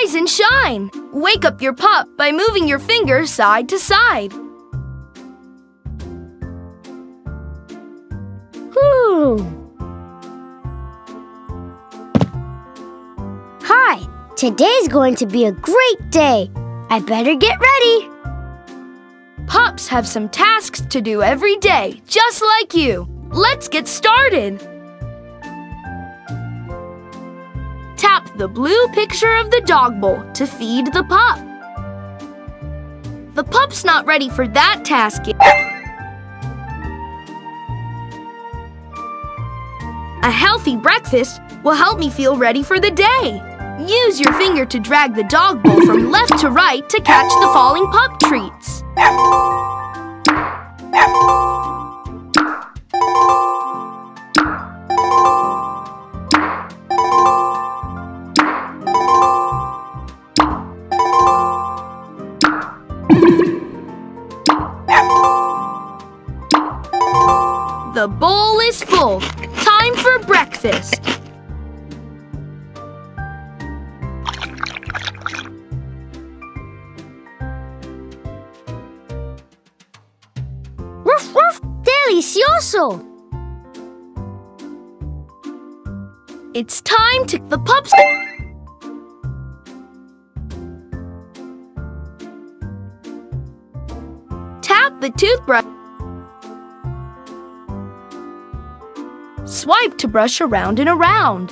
Rise and shine! Wake up your pup by moving your fingers side to side. Whew. Hi, today's going to be a great day. I better get ready. Pups have some tasks to do every day, just like you. Let's get started. The blue picture of the dog bowl to feed the pup. The pup's not ready for that task yet. A healthy breakfast will help me feel ready for the day. Use your finger to drag the dog bowl from left to right to catch the falling pup treats. The bowl is full. Time for breakfast. Woof woof, delicioso. It's time to the pups. The toothbrush. Swipe to brush around and around.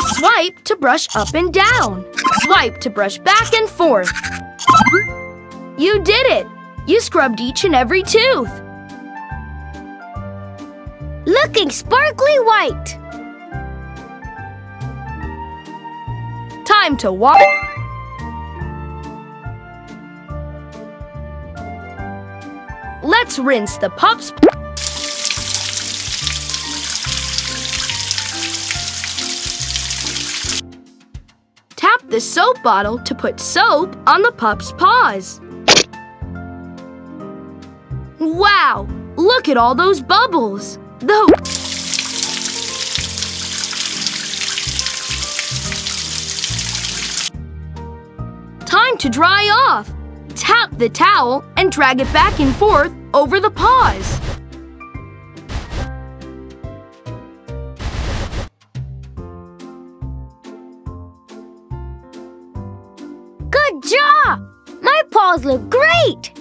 Swipe to brush up and down. Swipe to brush back and forth. You did it! You scrubbed each and every tooth. Looking sparkly white. Time to walk. Let's rinse the pups. Tap the soap bottle to put soap on the pup's paws. Wow! Look at all those bubbles. The Time to dry off. Tap the towel and drag it back and forth over the paws. Good job! My paws look great.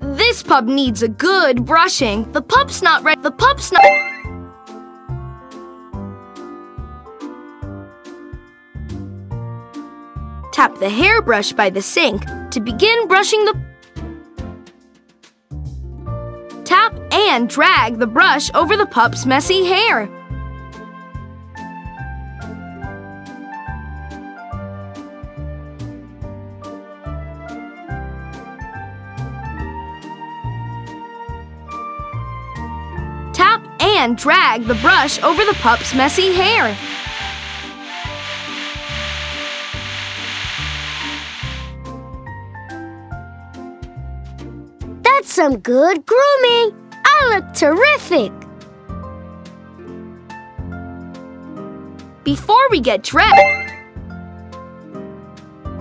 This pup needs a good brushing. The pup's not ready. The pup's not. Tap the hairbrush by the sink to begin brushing the. Tap and drag the brush over the pup's messy hair. Tap and drag the brush over the pup's messy hair. Some good grooming. I look terrific. Before we get dressed,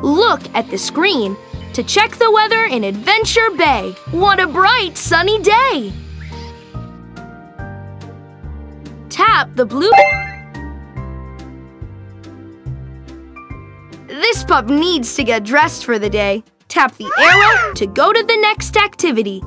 look at the screen to check the weather in Adventure Bay. What a bright, sunny day! Tap the blue. This pup needs to get dressed for the day. Tap the arrow to go to the next activity.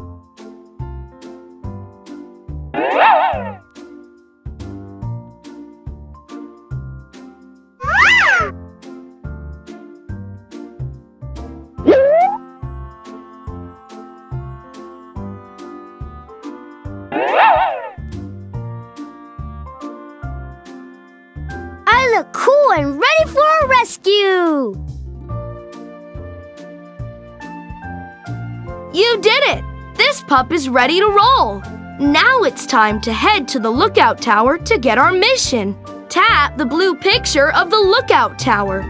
Pup is ready to roll. Now it's time to head to the lookout tower to get our mission. Tap the blue picture of the lookout tower.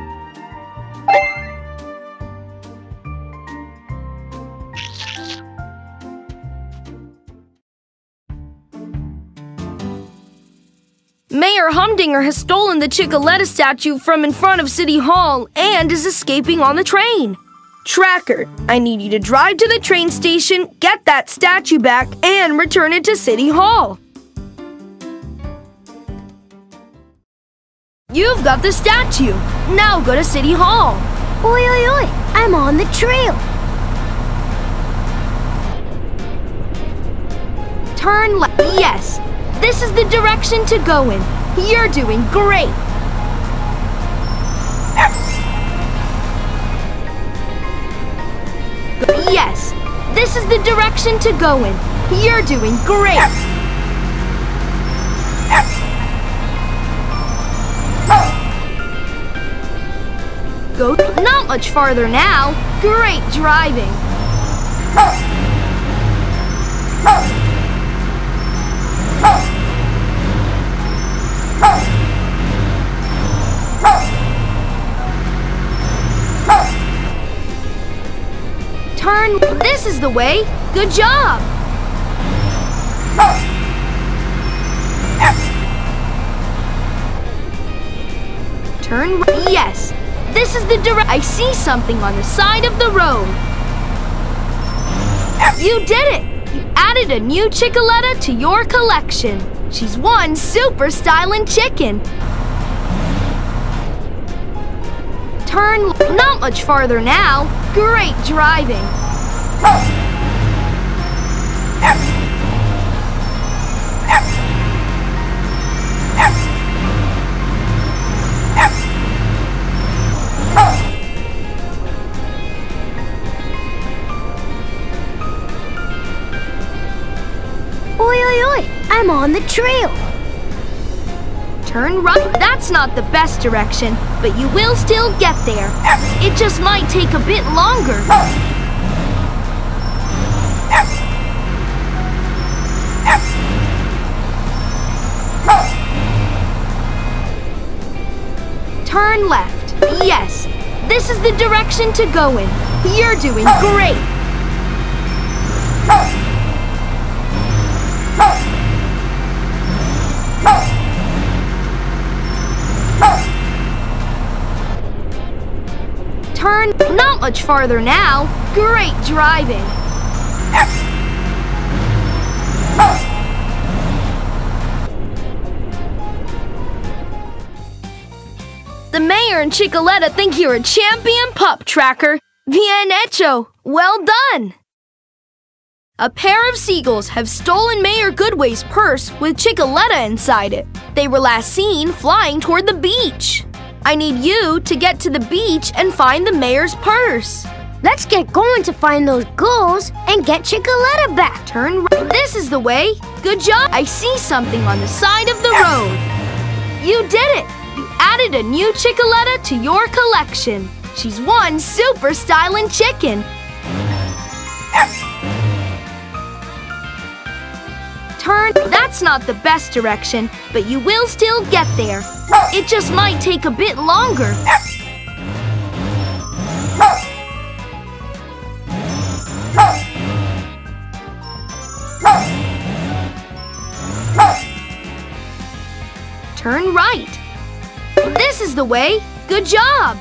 Mayor Humdinger has stolen the Chickaletta statue from in front of City Hall and is escaping on the train. Tracker, I need you to drive to the train station, get that statue back, and return it to City Hall. You've got the statue. Now go to City Hall. Oi, oi, oi! I'm on the trail. Turn left. Yes, this is the direction to go in. You're doing great. This is the direction to go in. You're doing great. Go not much farther now. Great driving. Is the way. Good job. Turn. right. Yes. This is the direct. I see something on the side of the road. You did it. You added a new Chickaletta to your collection. She's one super styling chicken. Turn not much farther now. Great driving. I'm on the trail. Turn right. That's not the best direction, but you will still get there. It just might take a bit longer. Turn left. Yes, this is the direction to go in. You're doing great. Turn not much farther now. Great driving. The mayor and Chickaletta think you're a champion pup tracker. Bien hecho. Well done. A pair of seagulls have stolen Mayor Goodway's purse with Chickaletta inside it. They were last seen flying toward the beach. I need you to get to the beach and find the mayor's purse. Let's get going to find those gulls and get Chickaletta back. Turn right. This is the way. Good job. I see something on the side of the road. You did it. Added a new Chickaletta to your collection. She's one super styling chicken. Turn. That's not the best direction, but you will still get there. It just might take a bit longer. Turn right. This is the way. Good job.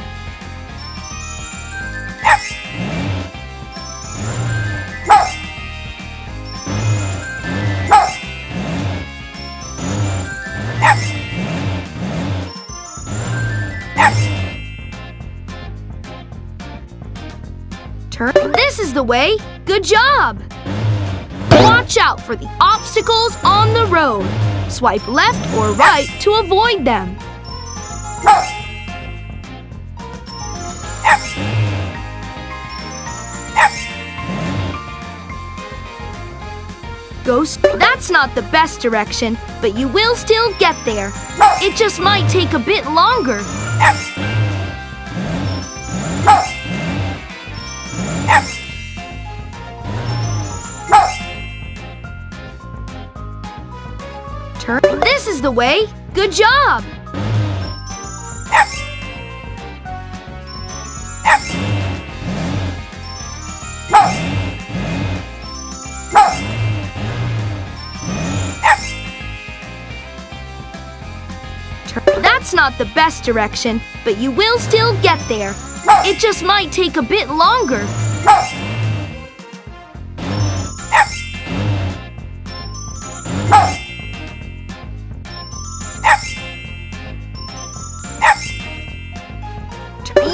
Turn. This is the way. Good job. Watch out for the obstacles on the road. Swipe left or right to avoid them. Go. sp- That's not the best direction, but you will still get there. It just might take a bit longer. Turn. This is the way. Good job. Not the best direction, but you will still get there. It just might take a bit longer.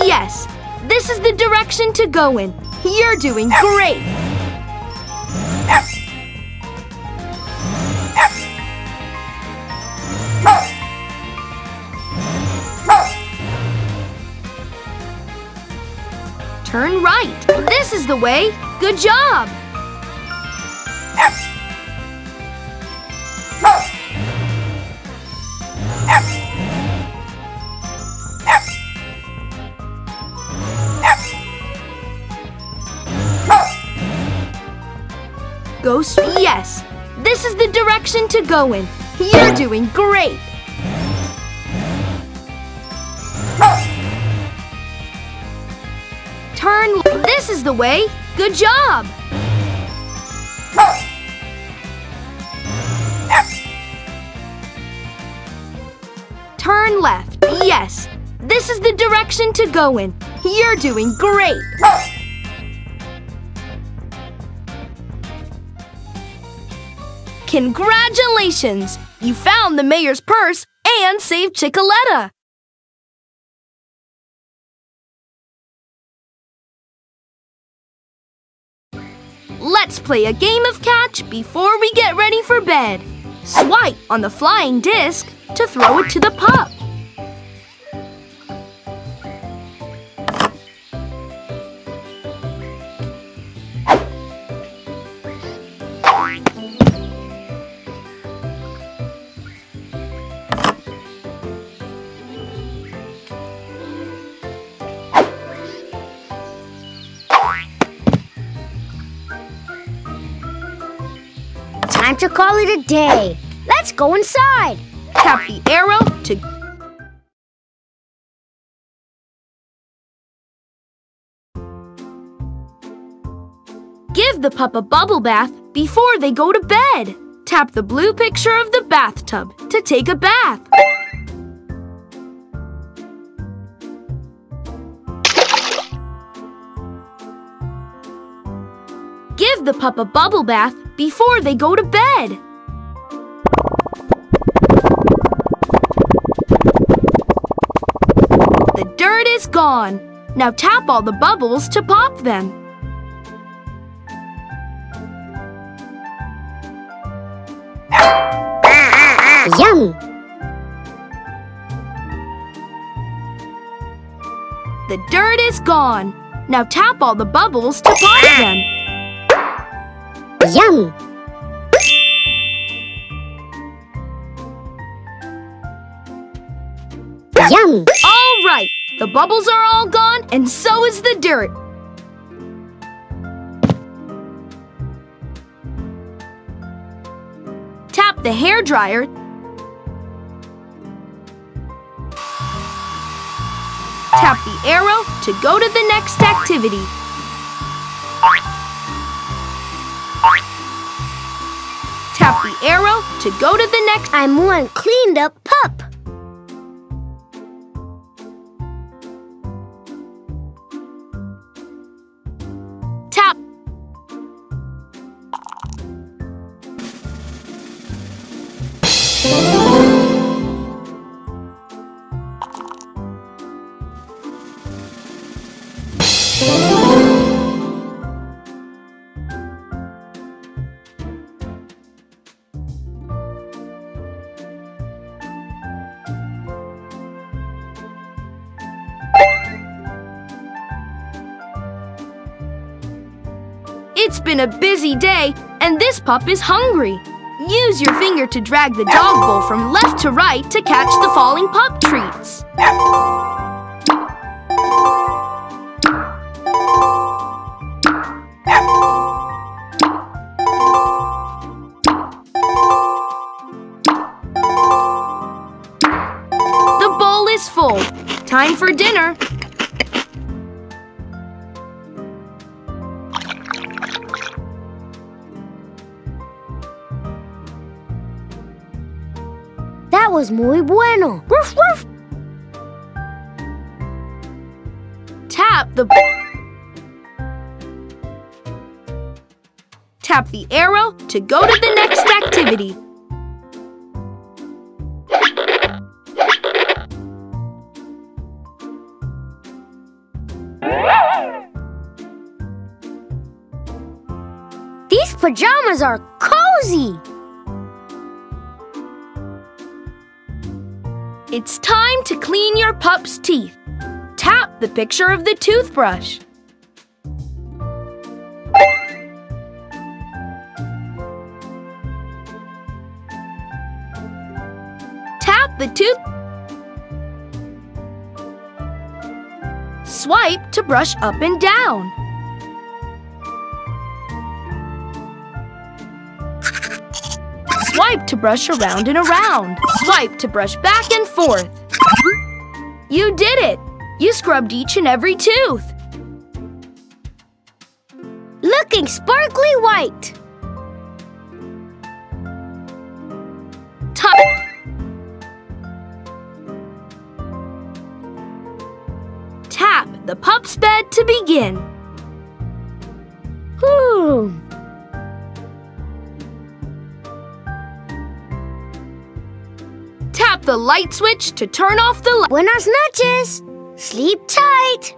Yes, this is the direction to go in. You're doing great. Turn right. This is the way. Good job. Go Yes. This is the direction to go in. You're doing great. This is the way. Good job. Turn left. Yes. This is the direction to go in. You're doing great. Congratulations! You found the mayor's purse and saved Chickaletta. Let's play a game of catch before we get ready for bed. Swipe on the flying disc to throw it to the pup. Time to call it a day. Let's go inside. Tap the arrow to Give the pup a bubble bath before they go to bed. Tap the blue picture of the bathtub to take a bath. The pup a bubble bath before they go to bed. The dirt is gone. Now tap all the bubbles to pop them. Yum. The dirt is gone. Now tap all the bubbles to pop them. Yum. Yum. All right, the bubbles are all gone and so is the dirt. Tap the hair dryer. Tap the arrow to go to the next activity. Arrow to go to the next I'm one cleaned up pup. tap. It's been a busy day, and this pup is hungry. Use your finger to drag the dog bowl from left to right to catch the falling pup treats. was muy bueno. Ruff, ruff. Tap the... Tap the arrow to go to the next activity. These pajamas are cozy! It's time to clean your pup's teeth. Tap the picture of the toothbrush. Tap the tooth. Swipe to brush up and down. Swipe to brush around and around. Swipe to brush back and forth. You did it! You scrubbed each and every tooth. Looking sparkly white. Time. Tap the pup's bed to begin. Tap the light switch to turn off the light. Buenas noches. Sleep tight.